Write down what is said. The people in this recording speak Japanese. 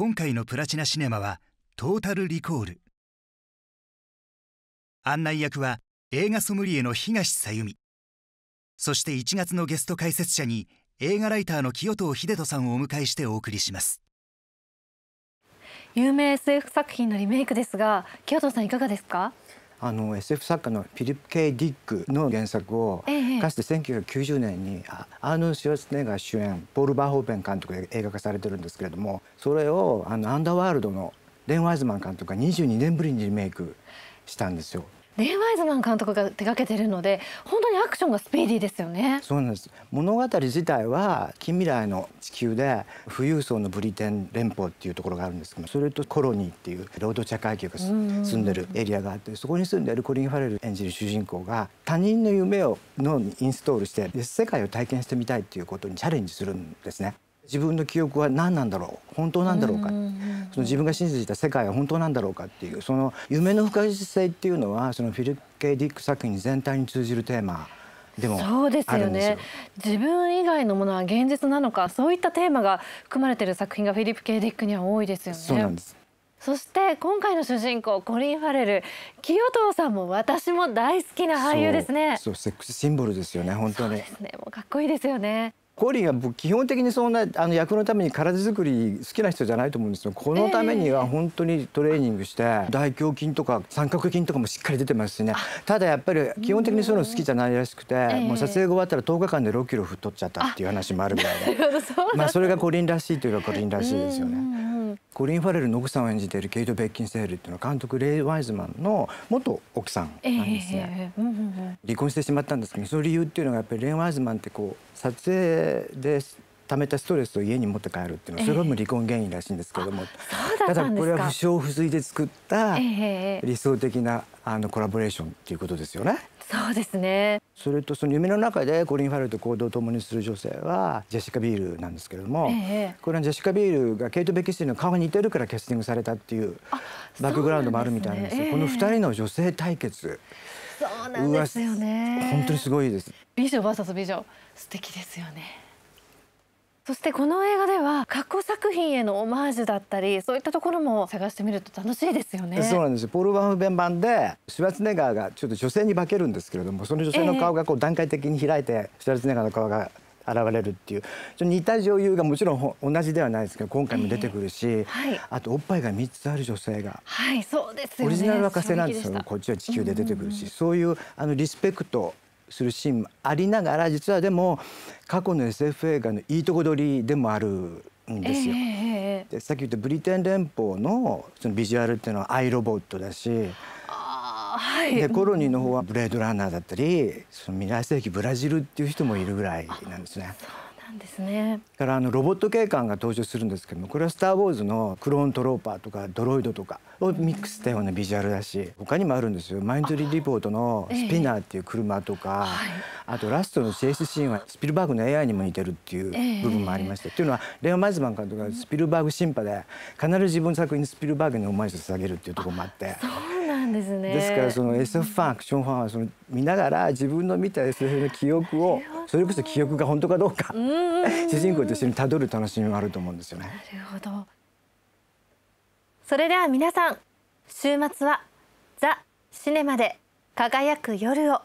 今回のプラチナシネマはトータルリコール。案内役は映画ソムリエの東さゆみ。そして1月のゲスト解説者に映画ライターの清藤秀人さんをお迎えしてお送りします。有名 SF 作品のリメイクですが清藤さんいかがですか？あの SF 作家のフィリップ・ケイ・ディックの原作を、ええ、かつて1990年にアーノン・シュワツネガー主演ポール・バーホーペン監督で映画化されてるんですけれどもそれをあのアンダーワールドのレン・ワイズマン監督が22年ぶりにリメイクしたんですよ。レイ・ワイズマン監督が手掛けてるので本当にアクションがスピーディーですよね。そうなんです。物語自体は近未来の地球で富裕層のブリテン連邦っていうところがあるんですけどそれとコロニーっていう労働者階級が住んでるエリアがあってそこに住んでるコリン・ファレル演じる主人公が他人の夢を脳にインストールして世界を体験してみたいっていうことにチャレンジするんですね。自分の記憶は何なんだろう？本当なんだろうか？その自分が信じていた世界は本当なんだろうかっていうその夢の不確実性っていうのはそのフィル・ケイ・ディック作品全体に通じるテーマでもそうですよね。自分以外のものは現実なのかそういったテーマが含まれている作品がフィリップ・ケイ・ディックには多いですよね。そうなんです。そして今回の主人公コリン・ファレル。清藤さんも私も大好きな俳優ですねそうセックスシンボルですよね本当にそうですねもうかっこいいですよねコリンは基本的にそんなあの役のために体作り好きな人じゃないと思うんですよ。このためには本当にトレーニングして、大胸筋とか三角筋とかもしっかり出てますしね。ただやっぱり基本的にそういうの好きじゃないらしくて、もう撮影が終わったら10日間で6キロ太っちゃったっていう話もあるぐらいで。まあそれがコリンらしいというかコリンらしいですよね。コリン・ファレルの奥さんを演じているケイト・ベッキンセールっていうのは監督レイ・ワイズマンの元奥さんなんですね、えー、離婚してしまったんですけどその理由っていうのがやっぱりレイ・ワイズマンってこう撮影で溜めたストレスを家に持って帰るっていうのはそれはもう離婚原因らしいんですけども、えー、ただこれは不詳不随で作った理想的なあのコラボレーションっていうことですよね。そうですね。それとその夢の中でコリン・ファレルと行動を共にする女性はジェシカ・ビールなんですけれども、えこれはジェシカ・ビールがケイト・ベキスティの顔が似てるからキャスティングされたっていうバックグラウンドもあるみたいなんですよ、ねえ。この二人の女性対決。そうなんですよね。本当にすごいです。美女 VS 美女。素敵ですよねそしてこの映画では過去作品へのオマージュだったりそういったところも探してみると楽しいですよね。そうなんですポール・バフベン版でシュワツネガーがちょっと女性に化けるんですけれどもその女性の顔がこう段階的に開いて、シュワツネガーの顔が現れるっていう似た女優がもちろん同じではないですけど今回も出てくるし、えーはい、あとおっぱいが3つある女性が、はいそうです、ね、オリジナルは火星なんですよ。こっちは地球で出てくるし、そういうあのリスペクトするシーンもありながら実はでも過去の SF 映画のいいとこ取りでもあるんですよ。えー、でさっき言ったブリテン連邦のそのビジュアルっていうのはアイロボットだし。はい、でコロニーの方はブレードランナーだったりその未来世紀ブラジルっていう人もいるぐらいなんですね。なんですね。からあのロボット警官が登場するんですけどもこれは「スター・ウォーズ」のクローントルーパーとかドロイドとかをミックスしたようなビジュアルだし他にもあるんですよ「マイノリティ・リポート」のスピナーっていう車とか、あとラストのチェイスシーンはスピルバーグの AI にも似てるっていう部分もありまして、っていうのはレオ・マイズマン監督がスピルバーグ審判で必ず自分の作品にスピルバーグにオマージュ捧げるっていうところもあって。なんですね。ですからその SF ファンアクションファンはその見ながら自分の見た SF の記憶をそれこそ記憶が本当かどうか主人公と一緒にたどる楽しみもあると思うんですよね。なるほど。それでは皆さん週末はザ・シネマで輝く夜を